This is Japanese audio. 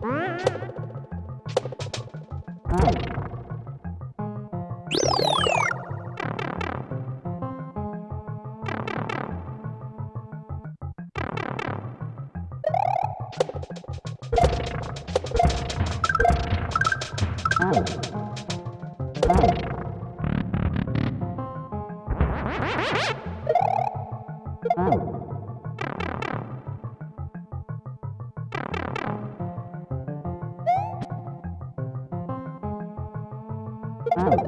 What? Thank